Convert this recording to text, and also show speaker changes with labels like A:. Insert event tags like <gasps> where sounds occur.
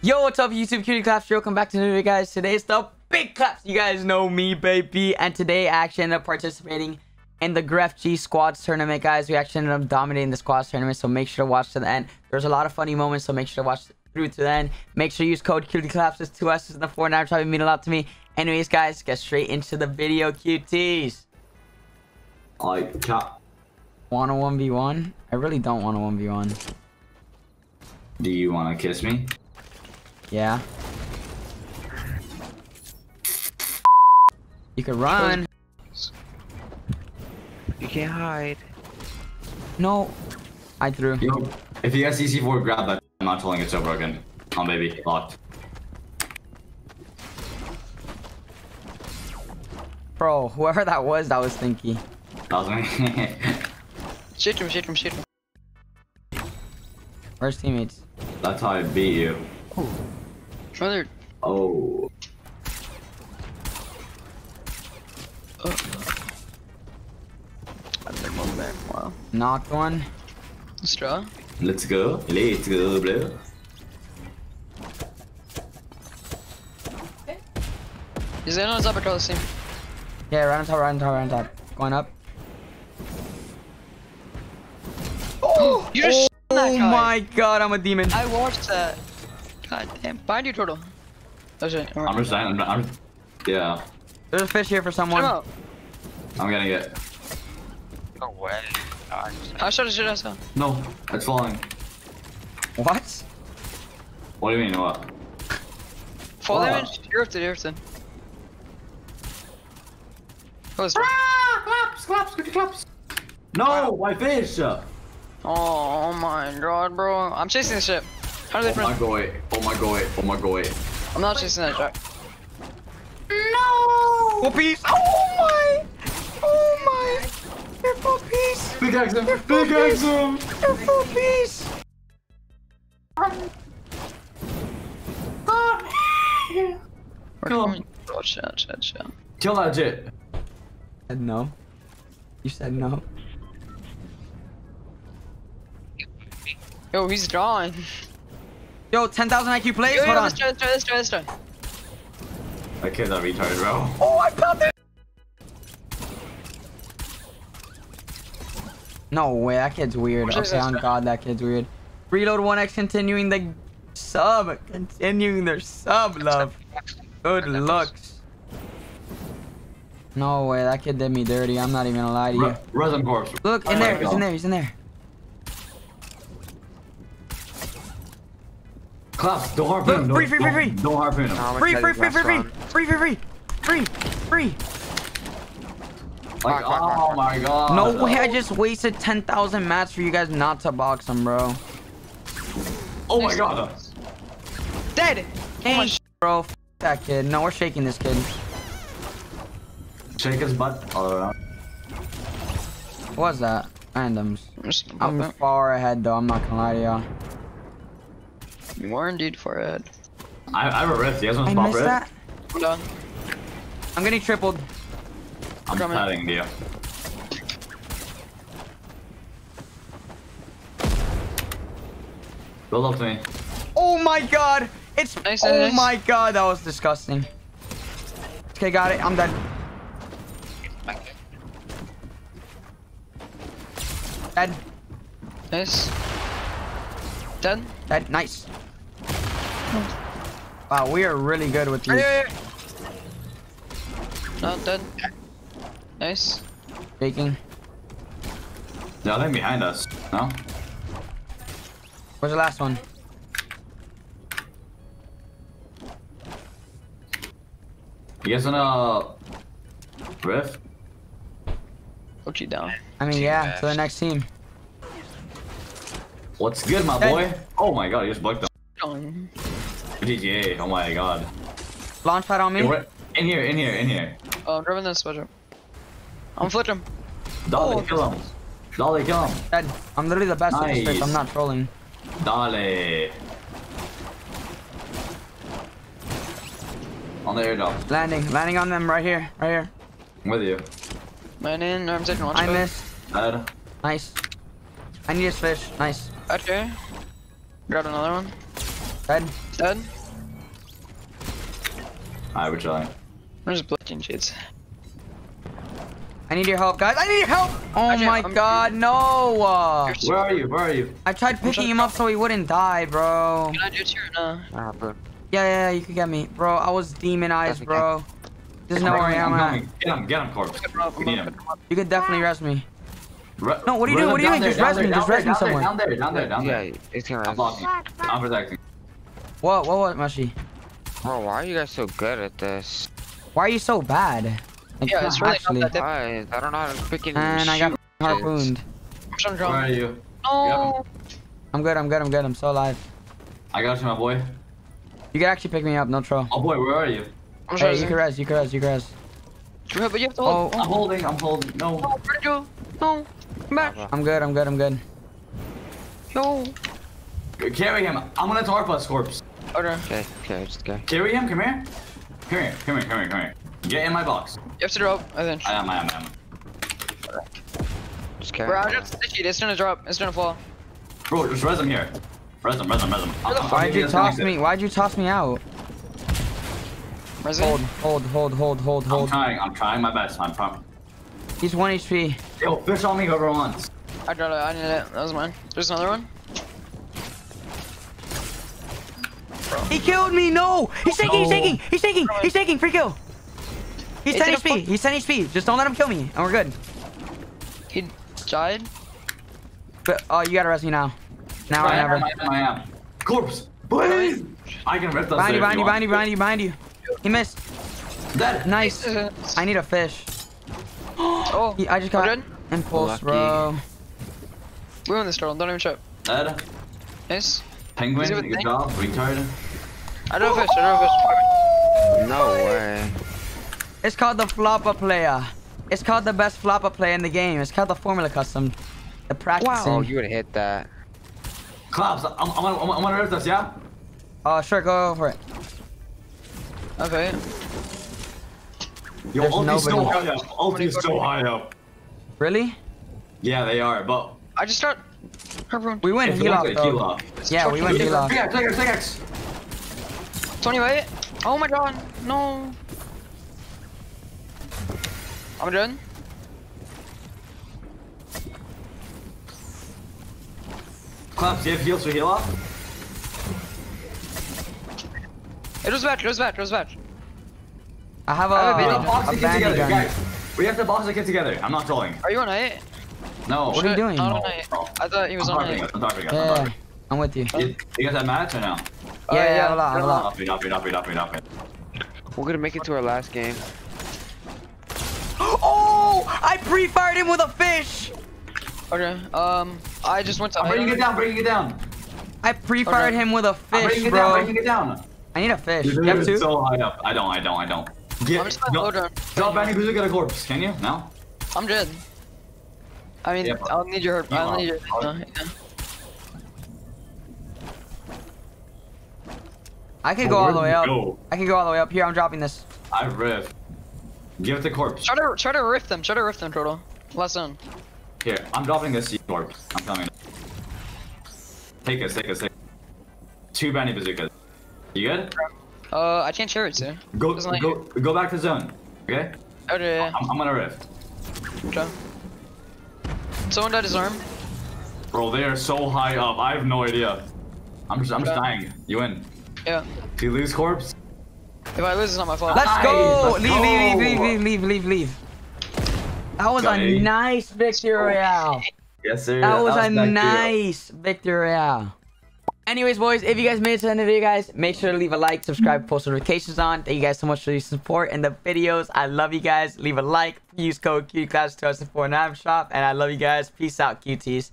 A: Yo, what's up, YouTube QTClaps? Welcome back to the video, guys. Today Today's the Big Claps. You guys know me, baby. And today, I actually ended up participating in the Grefg Squads tournament, guys. We actually ended up dominating the Squads tournament, so make sure to watch to the end. There's a lot of funny moments, so make sure to watch through to the end. Make sure you use code QTClaps. There's two S's in the four. Trying to mean a lot to me. Anyways, guys, get straight into the video, cuties.
B: I can't.
A: Want a 1v1? I really don't want a 1v1.
B: Do you want to kiss me?
A: Yeah. You can run.
C: You can't hide.
A: No. I threw.
B: Yo, if you got CC4, grab that. I'm not telling it's so broken. Oh, baby. Locked.
A: Bro, whoever that was, that was stinky.
B: That was me. <laughs>
C: Shoot him, shoot him, shoot him.
A: Where's teammates?
B: That's how I beat you.
C: Brother,
B: Oh.
C: I think one back. Wow.
A: Knocked one.
C: Straw.
B: Let's go. Let's go, bro.
C: Is there no upper close team?
A: Yeah, right on top, right on top, right on top. Going up. <gasps>
C: Oh, you just
A: Oh
C: that guy.
A: my god, I'm a demon.
C: I watched that. God damn. Behind you, turtle. Oh shit.
B: I'm just saying. I'm, I'm, yeah.
A: There's a fish here for
C: Come
A: someone.
C: out.
B: I'm gonna get.
D: No way. God.
C: I shot a shit ass out.
B: No, it's falling.
A: What?
B: What do you mean? What?
C: Fall
B: Wow.
C: damage? You're up to you're up ah,
B: claps, claps, claps, claps. No, my fish. Oh
C: Oh my god, bro. I'm chasing the ship. How do they oh
B: my
C: friend?
B: god. Oh my god. Oh my god.
C: I'm not chasing that ship.
A: Puppies! Oh my! Oh my! They're puppies!
B: Big axe him. Big axe.
A: They're puppies!
C: We're
B: Come on.
C: coming. Oh shit, shit, shit.
B: Kill that jet.
A: said no. You said no.
C: Yo, he's drawing. <laughs>
A: Yo, 10,000 IQ plays?
C: Yo,
A: Hold
C: yo,
A: on.
C: let's try, let's try, let's try, let's try.
B: That kid's a retard, bro.
A: Oh, I found it! No way, that kid's weird.
C: Where's
A: Okay, on? God, that kid's weird. Reload 1x continuing the sub. Continuing their sub, love. Good looks. No way, that kid did me dirty. I'm not even gonna lie to you.
B: Re- Resin corpse.
A: Look,
B: Oh
A: in there, he's in there, he's in there.
B: Claps, don't harpoon him.
A: free, free, free, free.
B: Don't, don't harpoon him.
A: Free, free, free, free, free, free, free, free, free, free, free.
B: Like, oh my god.
A: No way, I just wasted 10,000 mats for you guys not to box him, bro.
B: Oh my god.
C: Dead! Oh my
A: Bro, f that kid. No, we're shaking this kid.
B: Shake his butt all around.
A: What was that? Randoms.
C: I'm just gonna pop
A: I'm
C: it.
A: far ahead, though. I'm not gonna lie to y'all.
C: You are indeed far ahead.
B: I, I have a rift. You guys want
A: I
B: to pop
A: missed
B: rift?
A: that.
C: I'm done.
A: I'm getting tripled.
B: I'm
C: Coming.
B: patting you. Build up to me.
A: Oh my god! It's.
C: Nice,
A: oh
C: nice.
A: my god, that was disgusting. Okay, got it. I'm done. Dead.
C: Nice. Dead?
A: Dead. Nice. Wow, we are really good with these.
C: Right here. Not dead. Nice.
A: Shaking.
B: Yeah, I think behind us. No?
A: Where's the last one?
B: You guys wanna rift?
C: Put you down.
A: I mean,
D: Team
A: yeah, to the next team.
B: What's good, my boy? Oh my god, you just blocked them.
C: Down.
B: GTA, oh my god.
A: Launchpad on me.
B: Hey, In here, in here, in here.
C: Oh, I'm grabbing this budget. I'm flipping.
B: Dolly,
C: Oh,
B: kill him. Dolly, kill him.
A: Dead. I'm literally the best at this fish. I'm not trolling.
B: Dolly. Oh, on the airdrop.
A: Landing. Landing on them right here. Right here.
B: I'm with you.
C: Man in, I'm taking launch
A: I
C: pad.
A: missed.
B: Dead.
A: Nice. I need this fish. Nice.
C: Okay. Grab another one.
A: Red.
C: Dead.
B: Alright, we're chilling.
C: I'm just blocking shades.
A: I need your help, guys. I need your help. Oh
C: Actually,
A: my
C: I'm-
A: god, no. Uh,
B: Where are you? Where are you?
A: I tried picking him up so he wouldn't die, bro.
C: Can I do it here or no?
D: Ah, bro.
A: Yeah, yeah, you can get me, bro. I was demonized, bro. Just know where I am
B: I'm
A: at.
B: Get him, get him, corpse.
C: Pick him up,
B: We
C: I'm
B: need
C: up,
B: him.
C: pick him up.
A: You could definitely rest me.
B: Re-
A: No, what are you
B: Res
A: doing? What are you doing? Just
B: there,
A: rest me, just
B: down
A: rest me
B: there,
A: somewhere.
B: Down there, down there, down there.
D: Yeah, it's gonna
B: I'm blocking. I'm protecting.
A: What? What? What, Mushy?
D: Bro, why are you guys so good at this?
A: Why are you so bad? Like,
C: Yeah, it's really
A: actually.
C: not that
D: Why? I don't know how to freaking
A: And I got
D: shoot
A: harpooned.
C: I'm trying to
B: Where are you?
C: No.
A: I'm good. I'm good. I'm good. I'm so alive.
B: I got you, my boy.
A: You can actually pick me up. No troll.
B: Oh boy, where are you?
C: I'm
A: Hey, you can res. You can res. You can res.
C: to. But you have to hold.
A: Oh,
B: I'm holding, I'm holding. No.
C: Oh, where'd you go? No. Come back.
D: Bro.
A: I'm good. I'm good. I'm good.
C: Yo.
B: Carry him. I'm gonna torp us, corpse.
C: Okay.
D: Okay, okay, just go.
B: Carry him, come here. Come here, come here, come here, come here. Get in my box.
C: You have to drop, I think.
B: I am, I am, I am.
D: Just go.
C: Bro, I just sticky. It's gonna drop. It's gonna fall.
B: Bro, just res him here. Res him, res him, res him. I'm- I'm
A: Why'd you toss
B: disconnected.
A: me? Why'd you toss me out?
C: Where's
A: Hold,
C: it?
A: hold, hold, hold, hold,
B: I'm trying, I'm trying my best. I'm trying.
A: He's one HP.
B: Yo, fish on me whoever wants.
C: I got it. I need it. That was mine. There's another one.
A: He killed me. No. He's taking. He's
B: No.
A: taking. He's taking. He's taking. Free kill. He's
C: It's
A: 10
C: in a
A: HP. He's 10 HP. Just don't let him kill me, and we're good.
C: He died.
A: But oh, you gotta rest me now. Now or
B: I am,
A: never.
B: I am, I am. Corpse, please. I can rip this.
A: Behind you, behind you, behind you, behind you, behind you. He missed.
B: Dead.
A: Nice. I need a fish.
C: Oh, <gasps>
A: He- I just
C: we're
A: got
C: good.
A: impulse,
D: Lucky.
A: bro.
C: We won this turtle. Don't even trip.
B: Dead.
C: Nice.
B: Penguin,
C: Is it with
B: good
C: thing?
B: job. Retard.
C: I don't have fish. I don't have fish.
D: No way.
A: It's called the flopper player. It's called the best flopper player in the game. It's called the formula custom. The practicing.
D: Oh, you would have hit that.
B: Claps, I'm, I'm, gonna, I'm gonna rip this, yeah?
A: Oh, sure, go for it.
C: Okay.
B: Yo,
A: There's
B: ulti's so
A: nobody.
B: high up. Ulti is so high up.
A: Really?
B: Yeah, they are, but...
C: I just got harpoon.
A: We win
B: If
A: heal off though.
B: heal off.
A: Yeah, we win heal off.
B: Take X, take X, take X.
C: 28. Oh my god. No. I'm done.
B: Ah, Claps, do you have heals to heal off?
C: It was bad. It was bad. It was bad.
A: I have a,
C: I have a
B: We
C: bandage.
B: to box
A: a
B: the together,
A: gun.
B: guys. We have to box the kid together. I'm not trolling.
C: Are you on eight?
B: No.
A: What are you doing?
C: Not on
B: No.
C: eight. I thought he was
B: I'm
C: on
B: talking,
C: eight.
B: I'm talking, I'm
A: Yeah,
B: talking.
A: I'm with you.
B: You, you got that match or no?
A: Yeah, yeah,
C: yeah,
A: have a lot, have a lot.
B: Up it, up up up up.
D: We're gonna make it to our last game. <gasps>
A: Oh! I pre-fired him with a fish!
C: Okay. Um, I just went to.
B: I'm bringing it down, bringing it down.
A: I pre-fired
C: Okay.
A: him with a
B: I'm
A: fish,
B: bringing it down,
A: bro.
B: bringing it down.
A: I need a fish.
B: Dude,
A: You have
B: it's
A: two?
B: so high up. I don't, I don't, I don't. Get,
C: I'm just gonna
B: no,
C: load on.
B: drop any music at a corpse, can you? No?
C: I'm dead. I mean,
B: Yeah,
C: I'll need your help. I'll need your.
B: I'll-
C: Uh, yeah.
A: I could
B: Oh,
A: go all the way up.
B: go?
A: I could go all the way up. Here, I'm dropping this.
B: I riff. Give it to corpse.
C: Try to try to rift them. Try to rift them, Turtle. Lesson.
B: Here, I'm dropping this to you, corpse. I'm coming. Take this, take this, take Two bandy bazookas. You good?
C: Uh, I can't share it, sir.
B: Go,
C: Doesn't like
B: go, go back to zone. Okay?
C: Okay.
B: I'm, I'm gonna rift.
C: Okay. Someone died his arm.
B: Bro, they are so high up. I have no idea. I'm just, I'm just dying. You win.
C: Yeah.
B: Do you lose corpse?
C: If I lose, it's not my fault.
A: Let's go!
B: let's
A: leave,
B: go.
A: leave, leave, leave, oh. leave, leave, leave. That was a
B: Okay.
A: nice victory oh, royale.
B: Yes, sir.
A: That was a
B: back to
A: nice victory royale. Anyways, boys, if you guys made it to the end of the video, guys, make sure to leave a like, subscribe, post notifications on. Thank you guys so much for your support in the videos. I love you guys. Leave a like. Use code QTClaps2004 in the shop. And I love you guys. Peace out, QTs.